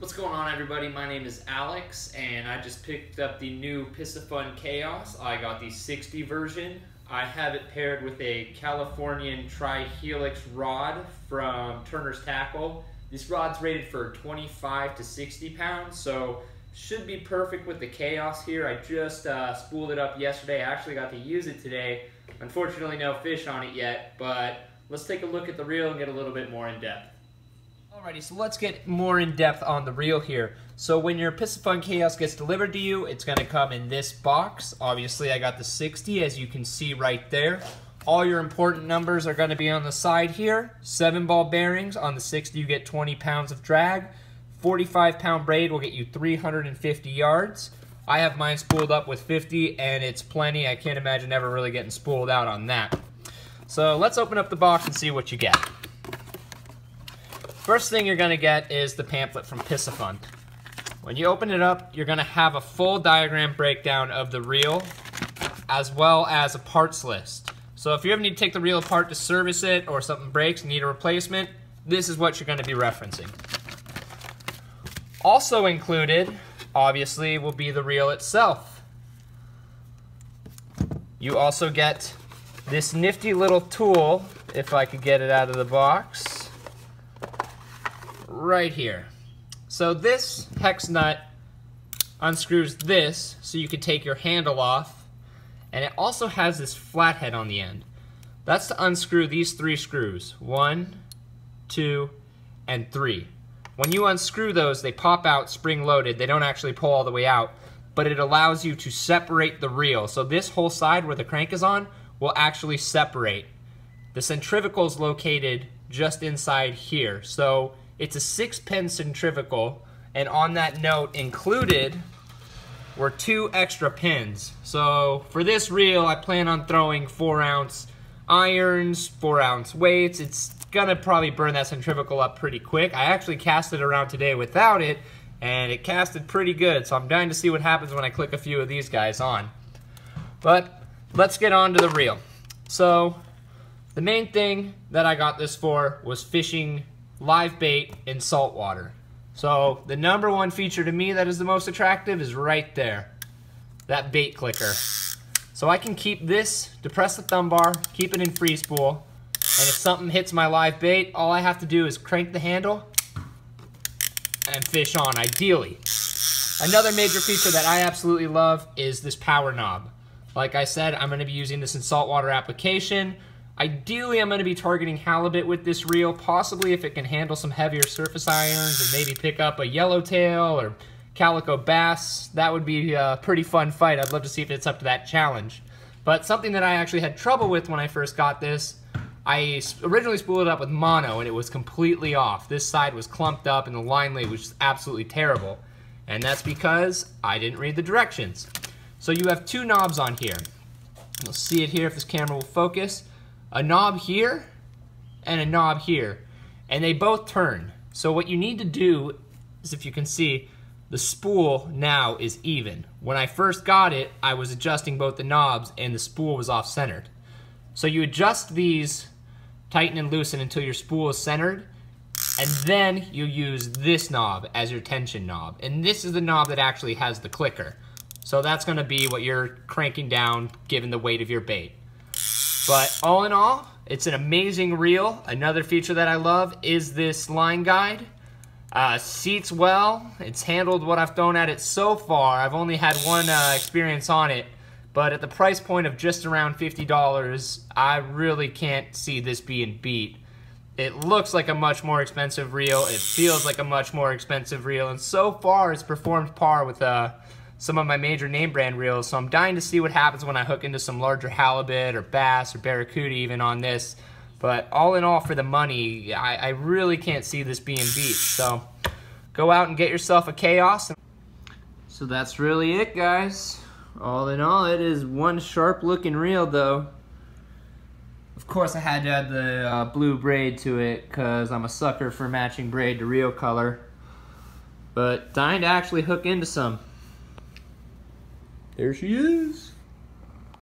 What's going on everybody? My name is Alex and I just picked up the new Piscifun Chaos. I got the 60 version. I have it paired with a Californian Tri-Helix rod from Turner's Tackle. This rod's rated for 25 to 60 pounds, so should be perfect with the Chaos here. I just uh, spooled it up yesterday. I actually got to use it today. Unfortunately, no fish on it yet, but let's take a look at the reel and get a little bit more in depth. Alrighty, so let's get more in depth on the reel here. So when your Piscifun Chaos gets delivered to you, it's going to come in this box. Obviously, I got the 60, as you can see right there. All your important numbers are going to be on the side here. Seven ball bearings. On the 60, you get 20 pounds of drag. 45 pound braid will get you 350 yards. I have mine spooled up with 50 and it's plenty. I can't imagine ever really getting spooled out on that. So let's open up the box and see what you get. First thing you're gonna get is the pamphlet from Piscifun. When you open it up, you're gonna have a full diagram breakdown of the reel as well as a parts list. So if you ever need to take the reel apart to service it or something breaks and need a replacement, this is what you're gonna be referencing. Also included, obviously, will be the reel itself. You also get this nifty little tool, if I could get it out of the box, right here. So this hex nut unscrews this so you can take your handle off, and it also has this flathead on the end. That's to unscrew these three screws. One, two, and three. When you unscrew those, they pop out spring-loaded. They don't actually pull all the way out, but it allows you to separate the reel. So this whole side where the crank is on will actually separate. The centrifugal is located just inside here. So it's a six-pin centrifugal, and on that note included were two extra pins. So for this reel, I plan on throwing four ounce irons, four ounce weights. It's gonna probably burn that centrifugal up pretty quick. I actually cast it around today without it, and it casted pretty good, so I'm dying to see what happens when I click a few of these guys on. But let's get on to the reel. So the main thing that I got this for was fishing live bait in saltwater. So the number one feature to me that is the most attractive is right there, that bait clicker. So I can keep this, depress the thumb bar, keep it in free spool, and if something hits my live bait, all I have to do is crank the handle and fish on, ideally. Another major feature that I absolutely love is this power knob. Like I said, I'm gonna be using this in saltwater application. Ideally, I'm gonna be targeting halibut with this reel, possibly if it can handle some heavier surface irons and maybe pick up a yellowtail or calico bass. That would be a pretty fun fight. I'd love to see if it's up to that challenge. But something that I actually had trouble with when I first got this I originally spooled it up with mono and it was completely off. This side was clumped up and the line lay was just absolutely terrible. And that's because I didn't read the directions. So you have two knobs on here. You'll see it here if this camera will focus. A knob here and a knob here. And they both turn. So what you need to do is if you can see, the spool now is even. When I first got it, I was adjusting both the knobs and the spool was off-centered. So you adjust these tighten and loosen until your spool is centered, and then you use this knob as your tension knob. And this is the knob that actually has the clicker. So that's gonna be what you're cranking down given the weight of your bait. But all in all, it's an amazing reel. Another feature that I love is this line guide. Uh, seats well. It's handled what I've thrown at it so far. I've only had one uh, experience on it, but at the price point of just around $50, I really can't see this being beat. It looks like a much more expensive reel. It feels like a much more expensive reel. And so far, it's performed par with uh, some of my major name brand reels. So I'm dying to see what happens when I hook into some larger halibut or bass or barracuda even on this. But all in all, for the money, I, I really can't see this being beat. So go out and get yourself a Chaos. So that's really it, guys. All in all, it is one sharp looking reel though. Of course I had to add the uh, blue braid to it because I'm a sucker for matching braid to reel color. But dying to actually hook into some. There she is.